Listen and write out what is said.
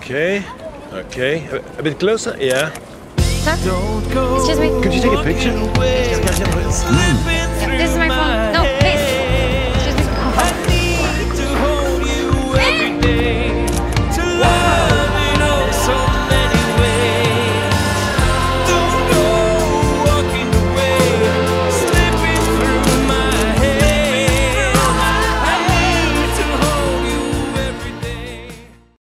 Okay, okay. A, a bit closer? Yeah. Excuse me. Could you take a picture? Mm.